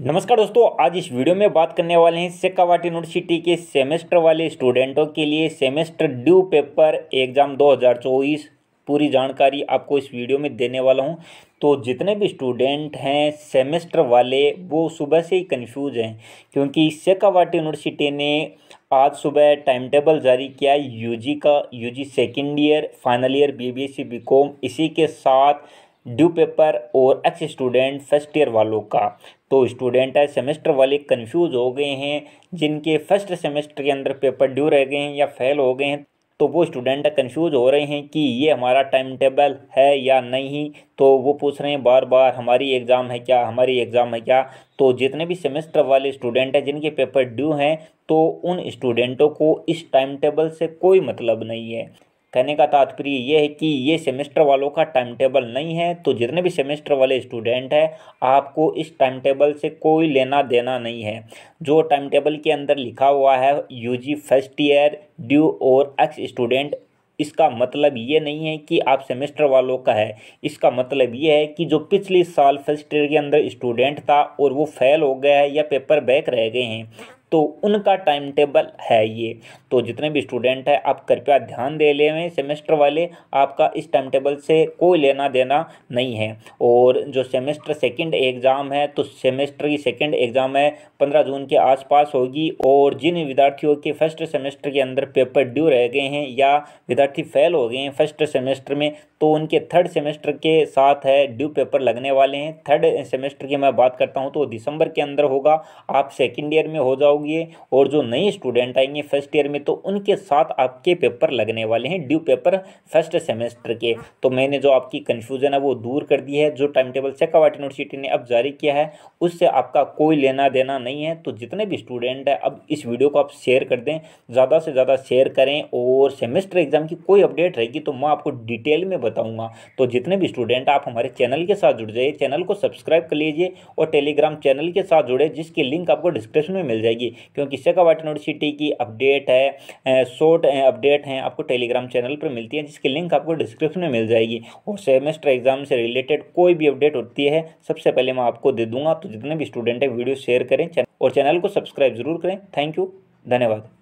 नमस्कार दोस्तों, आज इस वीडियो में बात करने वाले हैं शेखावाट यूनिवर्सिटी के सेमेस्टर वाले स्टूडेंटों के लिए सेमेस्टर ड्यू पेपर एग्ज़ाम 2024 पूरी जानकारी आपको इस वीडियो में देने वाला हूँ। तो जितने भी स्टूडेंट हैं सेमेस्टर वाले, वो सुबह से ही कंफ्यूज हैं, क्योंकि शेखावाट यूनिवर्सिटी ने आज सुबह टाइम टेबल जारी किया यूजी का UG second year final year B B इसी के साथ ड्यू पेपर और एक्स स्टूडेंट फ़र्स्ट ईयर वालों का। तो स्टूडेंट है सेमेस्टर वाले कंफ्यूज हो गए हैं, जिनके फ़र्स्ट सेमेस्टर के अंदर पेपर ड्यू रह गए हैं या फेल हो गए हैं तो वो स्टूडेंट कंफ्यूज हो रहे हैं कि ये हमारा टाइम टेबल है या नहीं। तो वो पूछ रहे हैं बार बार हमारी एग्ज़ाम है क्या? हमारी एग्ज़ाम है क्या? तो जितने भी सेमेस्टर वाले स्टूडेंट हैं, जिनके पेपर ड्यू हैं तो उन स्टूडेंटों को इस टाइम टेबल से कोई मतलब नहीं है। कहने का तात्पर्य ये है कि ये सेमेस्टर वालों का टाइम टेबल नहीं है तो जितने भी सेमेस्टर वाले स्टूडेंट हैं, आपको इस टाइम टेबल से कोई लेना देना नहीं है। जो टाइम टेबल के अंदर लिखा हुआ है यूजी फ़र्स्ट ईयर ड्यू और एक्स स्टूडेंट इसका मतलब ये नहीं है कि आप सेमेस्टर वालों का है। इसका मतलब ये है कि जो पिछले साल फ़र्स्ट ईयर के अंदर स्टूडेंट था और वो फेल हो गया है या पेपर बैक रह गए हैं तो उनका टाइम टेबल है ये। तो जितने भी स्टूडेंट हैं, आप कृपया ध्यान दे लें सेमेस्टर वाले। आपका इस टाइम टेबल से कोई लेना देना नहीं है। और जो सेमेस्टर सेकंड एग्ज़ाम है तो सेमेस्टर की सेकंड एग्ज़ाम है, पंद्रह जून के आसपास होगी। और जिन विद्यार्थियों के फ़र्स्ट सेमेस्टर के अंदर पेपर ड्यू रह गए हैं या विद्यार्थी फेल हो गए हैं फ़र्स्ट सेमेस्टर में तो उनके थर्ड सेमेस्टर के साथ है ड्यू पेपर लगने वाले हैं। थर्ड सेमेस्टर की मैं बात करता हूँ तो दिसंबर के अंदर होगा। आप सेकेंड ईयर में हो जाओगे। और जो नए स्टूडेंट आएँगे फ़र्स्ट ईयर में तो उनके साथ आपके पेपर लगने वाले हैं ड्यू पेपर फ़र्स्ट सेमेस्टर के। तो मैंने जो आपकी कन्फ्यूज़न है, वो दूर कर दी है, जो टाइम टेबल शेखावाट यूनिवर्सिटी ने अब जारी किया है, उससे आपका कोई लेना देना नहीं है। तो जितने भी स्टूडेंट हैं, अब इस वीडियो को आप शेयर कर दें, ज़्यादा से ज़्यादा शेयर करें और सेमेस्टर एग्ज़ाम की कोई अपडेट रहेगी तो मैं आपको डिटेल में बताऊँगा। तो जितने भी स्टूडेंट आप हमारे चैनल के साथ जुड़ जाइए चैनल को सब्सक्राइब कर लीजिए और टेलीग्राम चैनल के साथ जुड़े, जिसकी लिंक आपको डिस्क्रिप्शन में मिल जाएगी। क्योंकि सेकावाट यूनिवर्सिटी की अपडेट है शॉर्ट अपडेट हैं आपको टेलीग्राम चैनल पर मिलती है, जिसकी लिंक आपको डिस्क्रिप्शन में मिल जाएगी। और सेमेस्टर एग्ज़ाम से रिलेटेड कोई भी अपडेट होती है, सबसे पहले मैं आपको दे दूँगा तो जितने भी स्टूडेंट हैं वीडियो शेयर करें और चैनल को सब्सक्राइब ज़रूर करें। थैंक यू धन्यवाद।